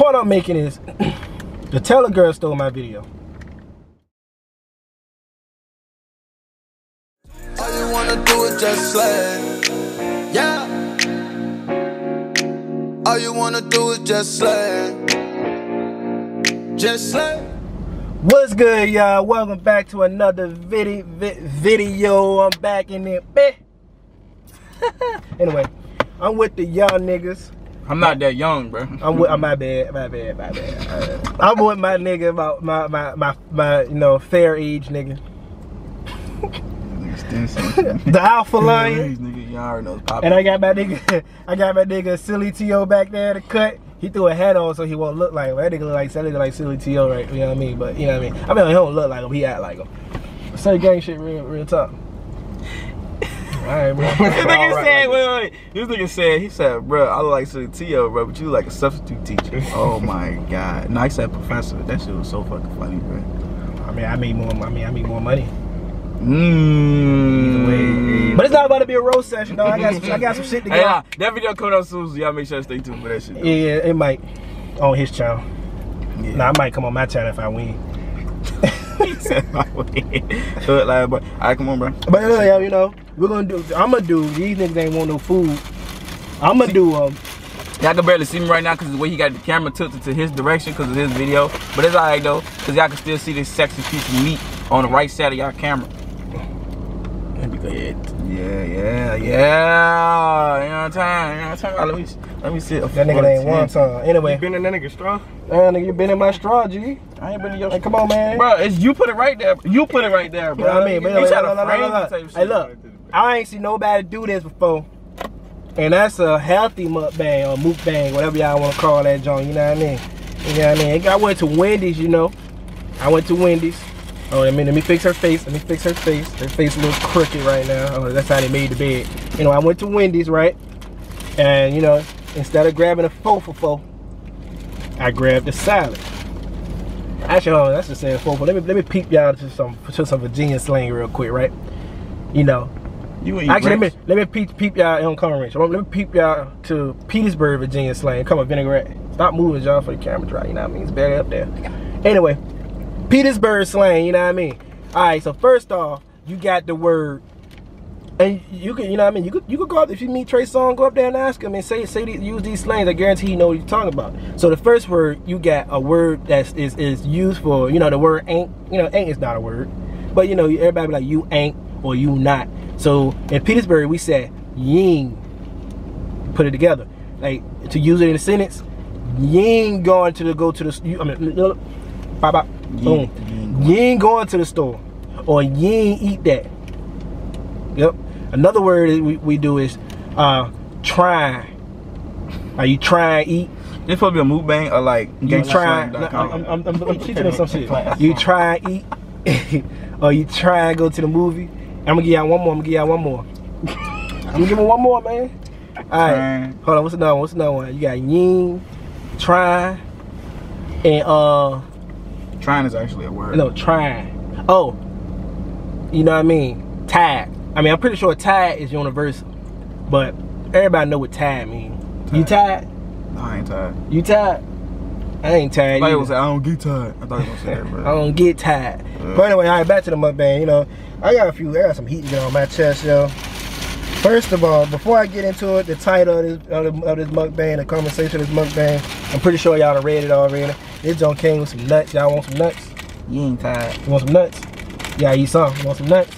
point I'm making is the Taylor girl stole my video. All you wanna do is just slay. Yeah. All you wanna do is just slay. Just slay. What's good, y'all? Welcome back to another vid vi video. I'm back in there. Anyway, I'm with the young niggas. I'm not that young, bro. I'm with. My bad. My bad. My bad. Uh, I'm with my nigga. My my my my, my you know fair age nigga. the alpha lion. nigga, y'all already know it's popping. And I got my nigga, I got my nigga Silly T.O. back there to cut. He threw a hat on so he won't look like him. That nigga look like, that nigga like Silly T.O. right? You know what I mean? But you know what I mean? I mean, he don't look like him. He act like him. Say gang shit real, real tough. Alright, bro. This nigga Alright, said, wait, wait, wait. This nigga said, he said, bro, I like Silly T.O., bro, but you like a substitute teacher. oh my god. No, he said professor. That shit was so fucking funny, bro. I mean, I made more. I mean, I made more money. Mmm. But it's not about to be a roast session, though. I got some, I got some shit to Hey, get. nah, that video coming out soon, so y'all make sure to stay tuned for that shit. though. Yeah, it might on his channel. Yeah. Nah, I might come on my channel if I win. He said, my way. Look like, bro. Alright, come on, bro. But yeah, you know, we're gonna do. I'm gonna do. These niggas ain't want no food. I'm gonna do um. Y'all can barely see me right now because the way he got the camera tilted to his direction because of his video. But it's alright though, because y'all can still see this sexy piece of meat on the right side of y'all camera. Let go ahead. Yeah, yeah, yeah. You know what I'm saying? You know what I'm saying? Let me let me see. That nigga ain't one time. Anyway, You Been in that nigga straw? man, nigga, you been in my straw, G. I ain't been in your Hey, come on, man. Bro, it's you put it right there. You put it right there, You bro. know what I mean? But you look, try look, to look, frame look, the look. Hey, look. I ain't seen nobody do this before. And that's a healthy mukbang or mukbang, whatever y'all want to call that joint. You know what I mean? You know what I mean? I went to Wendy's, you know. I went to Wendy's. Oh, I mean, let me fix her face. Let me fix her face. Her face looks crooked right now. Oh, that's how they made the bed. You know, I went to Wendy's, right? And you know, instead of grabbing a four for I grabbed a salad. Actually, hold on, that's just saying four for. Let me let me peep y'all to some to some Virginia slang real quick, right? You know, You ain't Actually, let me let me peep, peep y'all. Don't come rich. Let me peep y'all to Petersburg, Virginia slang. Come on, vinaigrette. Stop moving, y'all, for the camera dry. You know what I mean? It's barely up there. Anyway, Petersburg slang. You know what I mean? All right. So first off, you got the word, and you can, you know what I mean? You could, you could go up if you meet Trey Songz, go up there and ask him and say, say, these- use these slangs. I guarantee you know what you're talking about. So the first word, you got a word that is is used for, you know, the word ain't. You know, ain't is not a word, but you know, everybody be like you ain't or you not. So in Petersburg, we said ying. Put it together, like to use it in a sentence. Ying going to the go to the. I mean, look, bop, bop, boom. Ying. Ying going to the store, or ying eat that. Yep. Another word we, we do is uh try. Are you trying to eat? This supposed to be a mukbang or like You try. I'm? I'm, I'm, I'm teaching them some shit. You try and eat, or you try and go to the movie. I'm gonna give y'all one more. I'm gonna give y'all one more. I'm gonna give him one more, man. All right. Trying. Hold on. What's another one? What's another one? You got yin, try, and uh, Trying is actually a word. no, trying. Oh, you know what I mean? Tag. I mean, I'm pretty sure tag is universal, but everybody know what tag means. You tired? No, I ain't tired. You tired? I ain't tired. I thought either. he was say, I don't get tired. I thought he was gonna say that, bro. I don't get tired. But anyway, all right, back to the mukbang. You know, I got a few, I got some heat on my chest, yo. First of all, before I get into it, the title of this, of, the, of this mukbang, the conversation of this mukbang, I'm pretty sure y'all done read it already. This John came with some nuts. Y'all want some nuts? You ain't tired. You want some nuts? Yeah, eat some. You want some nuts?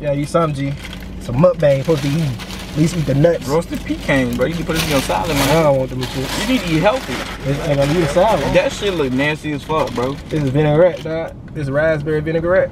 Yeah, eat some, G. Some mukbang supposed to eaten. At least eat the nuts. Roasted pecan, bro. You can put this in your salad, I don't want them shit. You need to eat healthy. This ain't gonna eat a salad. That shit look nasty as fuck, bro. This is vinaigrette, dog. This is raspberry vinaigrette.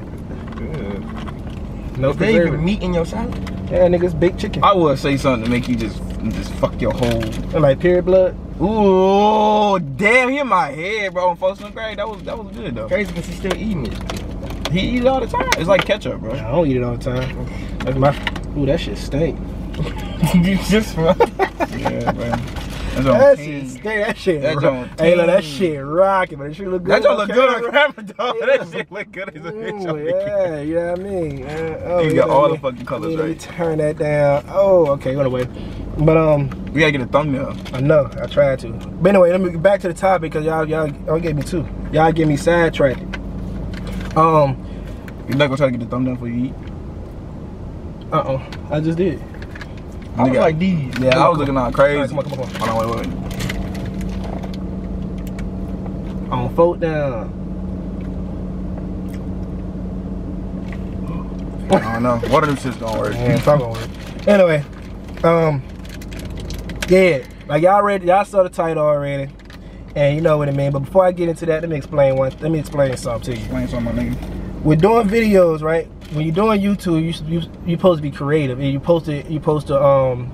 No They even preservative. meat in your salad? Yeah, niggas, big chicken. I would say something to make you just just fuck your whole. And like period blood. Ooh, damn! He in my head, bro. On first and grade, that was that was good though. Crazy because he's still eating it. He eat it all the time. It's like ketchup, bro. I don't eat it all the time. That's my. Ooh, that shit stink. you just Yeah, bro. On That king. shit, that shit. That rock- joint Hey, look, that shit rocking, but it should look good. That on look good on camera. dog. Yeah. That shit look good as a bitch. on the yeah, you know what I mean? Uh, oh, You got all the fucking colors right. Turn that down. Oh, okay, go away. But um, We gotta get a thumbnail. I know I tried to. But anyway, let me get back to the topic because y'all y'all y'all gave me two. Y'all get me sidetracked. Um, You not gonna try to get the thumbnail for you eat? uh oh, I just did. I was like these. Yeah, I was looking all crazy. Alright, come on, come on. Hold on, wait, wait. On fold down. I don't know. One of them shits don't work. Yeah, over it. Anyway, um, yeah, like y'all read, y'all saw the title already, and you know what I mean. But before I get into that, let me explain one. Let me explain something to you. Explain something, my nigga. We're doing videos, right? When you're doing YouTube, you you you supposed to be creative, and you supposed to you're supposed to um,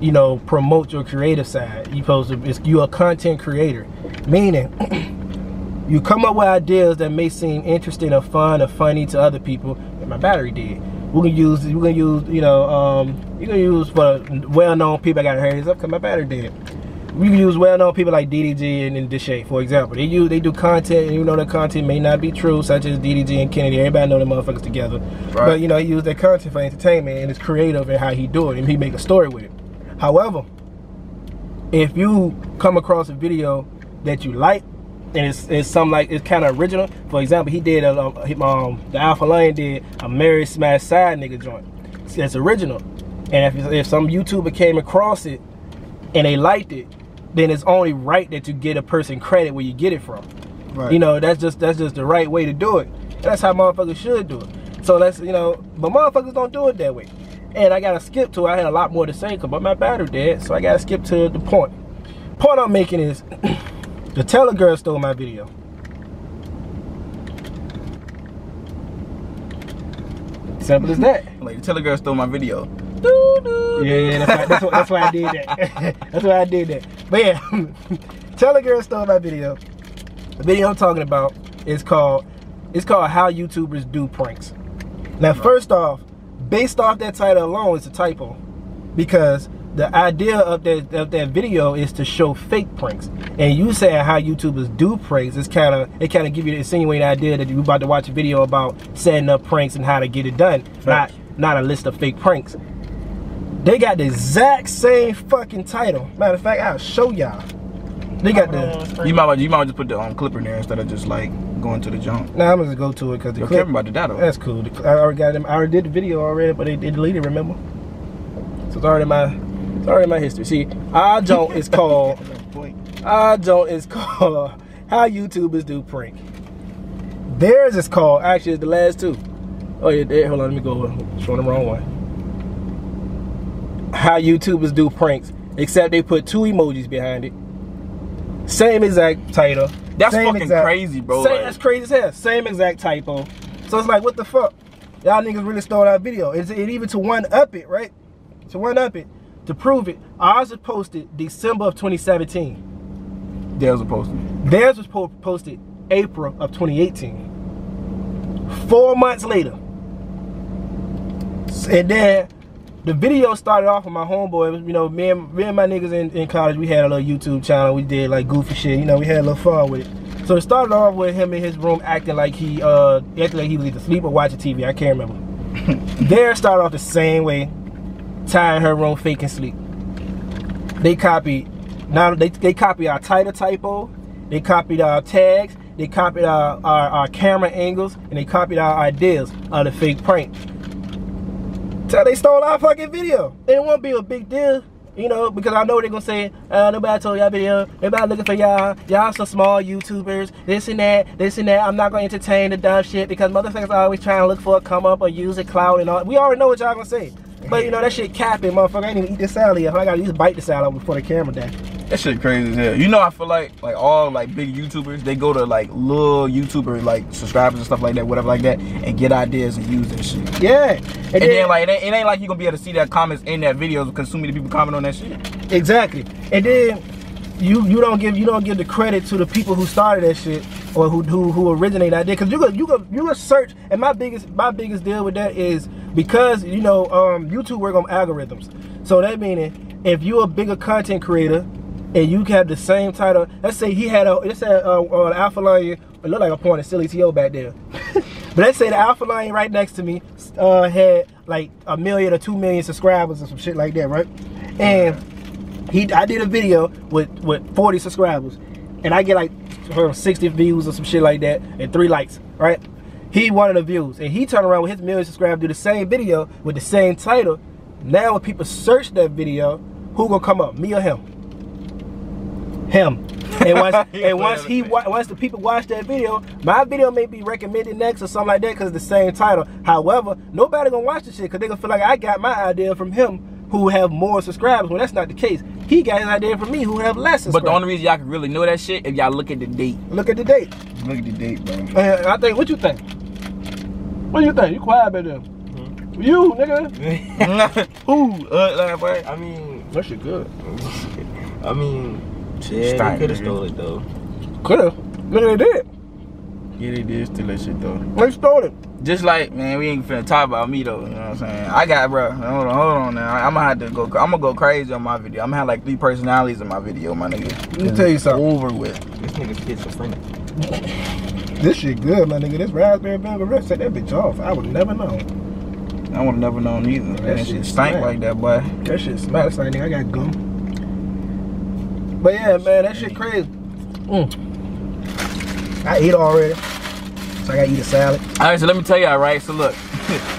you know, promote your creative side. You're supposed to it's, you a content creator, meaning. You come up with ideas that may seem interesting or fun or funny to other people. And my battery did. We're gonna use we're gonna use you know um you're gonna use for well-known people. I gotta hurry up because my battery dead. Use well-known people like DDG and, and Deshae, for example. They use they do content, and you know their content may not be true, such as DDG and Kennedy. Everybody know them motherfuckers together, Right. but you know he use their content for entertainment and it's creative in how he do it, and he make a story with it. However, if you come across a video that you like and it's, it's something like it's kind of original for example he did a, um, um the alpha lion did a mary smash side nigga joint it's original and if, if some youtuber came across it and they liked it then it's only right that you get a person credit where you get it from Right. you know that's just that's just the right way to do it and that's how motherfuckers should do it so that's you know but motherfuckers don't do it that way and i gotta skip to it. i had a lot more to say but my battery dead so i gotta skip to the point Point i'm making is the Taylor girl stole my video simple as that Like, the Taylor girl stole my video. yeah, yeah, that's why, that's, why, that's why I did that. that's why I did that. But yeah, Taylor girl stole my video. The video I'm talking about is called it's called How YouTubers Do Pranks. Now, first off, based off that title alone, it's a typo because the idea of that of that video is to show fake pranks. And you saying how YouTubers do pranks is kind of it kind of give you the insinuating idea that you're about to watch a video about setting up pranks and how to get it done, not not a list of fake pranks. They got the exact same fucking title. Matter of fact, I'll show y'all. They got the. You might, you might just put the um, clipper in there instead of just like going to the junk. Nah, I'm gonna go to it because the Your clip. about to die though. That's cool. The- I already got them. I already did the video already, but they, they deleted. Remember? So it's already my. It's already my history. See, our joint is called. Our joint is called How YouTubers Do Prank. Theirs is called. Actually, it's the last two. Oh yeah, there, hold on. Let me go. Showing the wrong one. How YouTubers do pranks, except they put two emojis behind it. Same exact title. That's same fucking crazy, bro, Same, like- that's crazy as hell. Same exact typo. So it's like, what the fuck? Y'all niggas really stole that video. It's it even to one up it, right? To one up it, to prove it. Ours was posted December of 2017. They was to. Theirs was po- posted April of 2018. Four months later. And then the video started off with my homeboy. You know, me and, me and my niggas in, in college, we had a little YouTube channel. We did like goofy shit. You know, we had a little fun with it. So it started off with him in his room acting like he uh acting like he was either asleep or watching TV. I can't remember. there started off the same way, tying her room, faking sleep. They copied now they, they copied our title typo, they copied our tags, they copied our, our, our camera angles, and they copied our ideas of the fake prank. So they stole our fucking video. It won't be a big deal, you know, because I know they're gonna say, uh, nobody told y'all video, nobody looking for y'all, y'all some small YouTubers, this and that, this and that. I'm not gonna entertain the dumb shit because motherfuckers are always trying to look for a come up or use a cloud and all. We already know what y'all gonna say. But you know that shit capping, motherfucker. I ain't even eat this salad yet. I gotta just bite the salad before the camera down. That shit crazy as hell. You know, I feel like like all like big YouTubers, they go to like little YouTuber like subscribers and stuff like that, whatever like that, and get ideas and use that shit. Yeah. And, And then like it ain't, it ain't like you gonna be able to see that comments in that videos because so many people comment on that shit. Exactly. And then you you don't give you don't give the credit to the people who started that shit or who who, who originated that idea because you go you go you go search and my biggest my biggest deal with that is because you know um YouTube work on algorithms. So that meaning if you're a bigger content creator and you have the same title. Let's say he had a let's say uh, uh, Alpha Lion. It looked like a point of silly to back there. but let's say the Alpha Lion right next to me uh, had like a million or two million subscribers or some shit like that, right? And he, I did a video with with 40 subscribers, and I get like uh, 60 views or some shit like that, and three likes, right? He wanted the views, and he turned around with his million subscribers, do the same video with the same title. Now when people search that video, who gonna come up, me or him? Him. And once and once he wa- once the people watch that video, my video may be recommended next or something like that because it's the same title. However, nobody gonna watch the shit because they gonna feel like I got my idea from him who have more subscribers. When that's not the case, he got his idea from me who have less subscribers. But the only reason y'all can really know that shit if y'all look at the date. look at the date. Look at the date, bro. And I think, what you think? What you think? You quiet back there. You, nigga. Who? Uh, like, boy. I mean, That shit good. I mean, yeah, they could have stole it though. Coulda. Nigga, they did. Yeah, they did steal that shit though. They stole it. Just like, man, we ain't finna talk about me though. You know what I'm saying? I got, bro. Hold on, hold on now. I'm gonna have to go. I'm gonna go crazy on my video. I'm gonna have like three personalities in my video, my nigga. Let me tell you something. Over with. This nigga schizophrenic. This shit good, my nigga. This raspberry vinegar set that bitch off. I would never know. I would never known either. That, That shit shit stank like that, boy. That shit smells like nigga. I got gum. But yeah, man, that shit crazy. Mm. I ate already. So I gotta eat a salad. All right, so let me tell y'all, right? So look,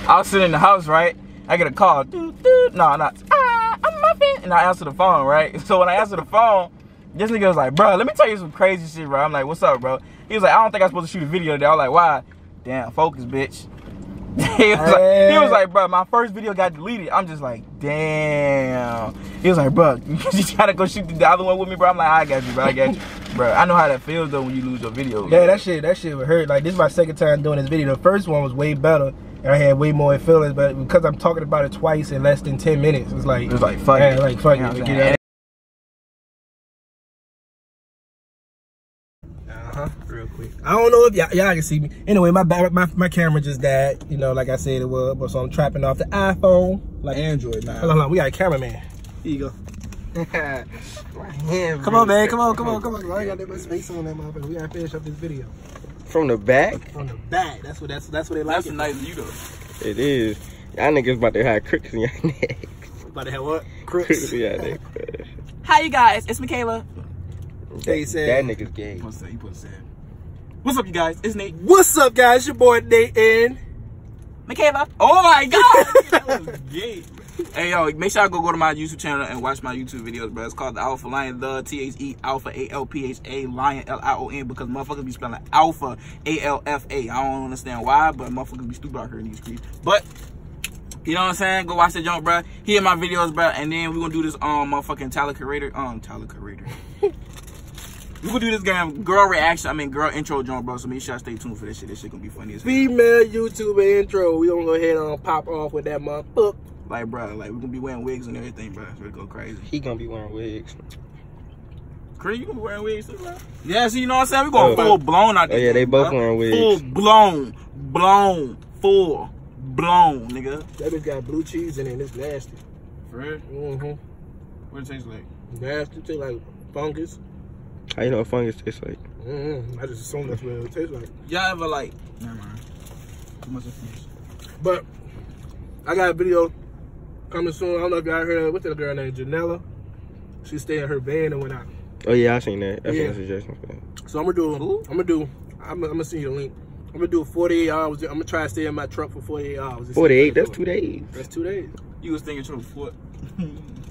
I was sitting in the house, right? I get a call. Doo, doo. No, not. Ah, I'm muffin. And I answer the phone, right? So when I answer the phone, this nigga was like, bro, let me tell you some crazy shit, bro. I'm like, what's up, bro? He was like, I don't think I'm supposed to shoot a video today. I was like, why? Damn, focus, bitch. he, was like, he was like, bro, my first video got deleted. I'm just like, damn. He was like, bro, you just gotta go shoot the other one with me, bro. I'm like, I got you, bro. I got you, bro. I know how that feels though when you lose your video. Yeah, that shit, that shit would hurt. Like this is my second time doing this video. The first one was way better, and I had way more feelings. But because I'm talking about it twice in less than ten minutes, it's like It was like, fuck yeah, it. like fuck it. Quick. I don't know if y'all, y'all can see me. Anyway, my, my my camera just died. You know, like I said it was. But so I'm trapping off the iPhone. Like Android hold on, now. hold on. We got a cameraman. Here you go. Come on, man. Come on, come on, come on. I ain't got that much space on that motherfucker. We gotta finish up this video. From the back, From the back. That's what that's that's what they like. That's it. a nice view though. it is. Y'all niggas about to have crooks in your neck. About to have what? Crooks Crooks. in your neck. Hi, you guys. It's Michaela. They That, said- that nigga's gay. What's that? You put sad. What's up, you guys? It's Nate. What's up, guys? Your boy Nate and Michaela. Oh my god! that was gay. Hey yo, make sure I go go to my YouTube channel and watch my YouTube videos, bro. It's called the Alpha Lion, the T H E Alpha A L P H A Lion L I O N because motherfuckers be spelling Alpha A L F A. I don't understand why, but motherfuckers be stupid out here in these streets. But you know what I'm saying? Go watch the jump, bro. Hear my videos, bro, and then we're gonna do this um motherfucking Tyler Curator, um Tyler Curator. we gonna do this game girl reaction. I mean girl intro jump, bro. So make sure I stay tuned for this shit. This shit gonna be funny as hell. female YouTuber intro. We gonna go ahead and pop off with that motherfucker. Like, bro, like we gonna be wearing wigs and everything, bro. It's gonna go crazy. He gonna be wearing wigs. Chris, you gonna be wearing wigs too, bro? Yeah, see, you know what I'm saying? We going Oh. full blown out there. Oh, there. yeah, they both wearing wigs. Full blown, blown, full blown, nigga. That bitch got blue cheese in it. and It's nasty. For real? Mm-hmm. What it tastes like? Nasty. Taste like fungus. How you know what fungus tastes like? Mm-hmm. I just assume that's what it tastes like. Y'all ever like? Never mind. Too much information. But I got a video coming soon. I don't know if y'all heard of what's that girl named Janella. She stayed in her van and went out. Oh yeah, I seen that. That's Yeah. a suggestion. So I'm gonna do. Who? I'm gonna do. I'm, I'm gonna send you a link. I'm gonna do 48 hours. I'm gonna try to stay in my truck for 48 hours. It's- 48, that's two days. That's two days. You was thinking your foot.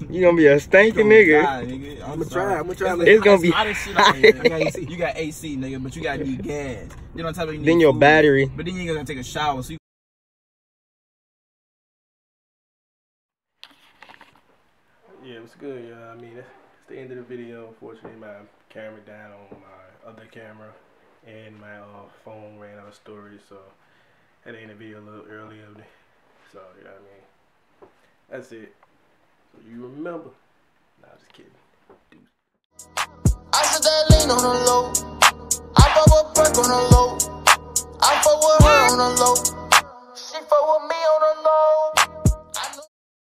You gonna be a stanky nigga. nigga. I'm gonna try. I'm gonna try. It's gonna be hot as shit out here. I got AC. You got AC, nigga, but you got need gas. Then on top of you need Then your food. battery. But then you ain't gonna take a shower, so you Yeah, it was good. Yeah, I mean, it's the end of the video. Unfortunately, my camera died on my other camera, and my uh, phone ran out of storage, so I had to end the video a little earlier. So, yeah, I mean, that's it. So you remember? Nah, just kidding. I said that lean on the low. I fuck with perk on the low. I fuck with her on the low.